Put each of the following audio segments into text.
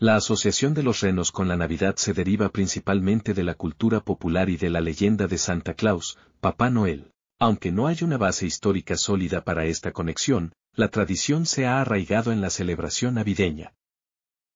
La asociación de los renos con la Navidad se deriva principalmente de la cultura popular y de la leyenda de Santa Claus, Papá Noel. Aunque no hay una base histórica sólida para esta conexión, la tradición se ha arraigado en la celebración navideña.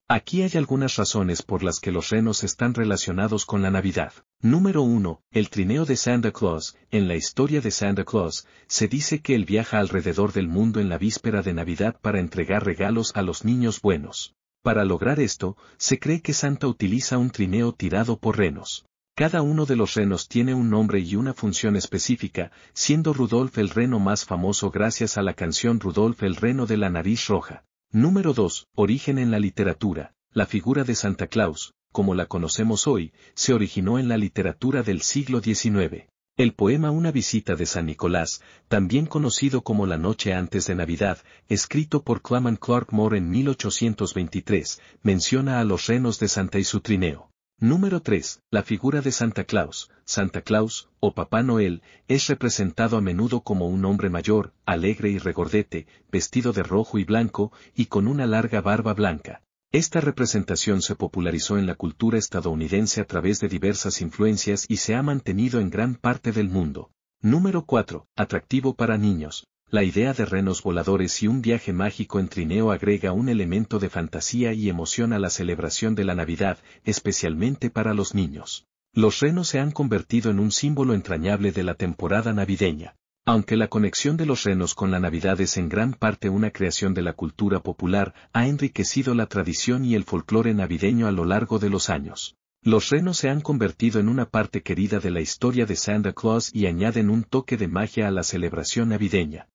Aquí hay algunas razones por las que los renos están relacionados con la Navidad. Número 1. El trineo de Santa Claus. En la historia de Santa Claus, se dice que él viaja alrededor del mundo en la víspera de Navidad para entregar regalos a los niños buenos. Para lograr esto, se cree que Santa utiliza un trineo tirado por renos. Cada uno de los renos tiene un nombre y una función específica, siendo Rudolf el reno más famoso gracias a la canción Rudolf el reno de la nariz roja. Número 2. Origen en la literatura. La figura de Santa Claus, como la conocemos hoy, se originó en la literatura del siglo XIX. El poema Una visita de San Nicolás, también conocido como La noche antes de Navidad, escrito por Clement Clark Moore en 1823, menciona a los renos de Santa y su trineo. Número 3. La figura de Santa Claus. Santa Claus, o Papá Noel, es representado a menudo como un hombre mayor, alegre y regordete, vestido de rojo y blanco, y con una larga barba blanca. Esta representación se popularizó en la cultura estadounidense a través de diversas influencias y se ha mantenido en gran parte del mundo. Número 4. Atractivo para niños. La idea de renos voladores y un viaje mágico en trineo agrega un elemento de fantasía y emoción a la celebración de la Navidad, especialmente para los niños. Los renos se han convertido en un símbolo entrañable de la temporada navideña. Aunque la conexión de los renos con la Navidad es en gran parte una creación de la cultura popular, ha enriquecido la tradición y el folclore navideño a lo largo de los años. Los renos se han convertido en una parte querida de la historia de Santa Claus y añaden un toque de magia a la celebración navideña.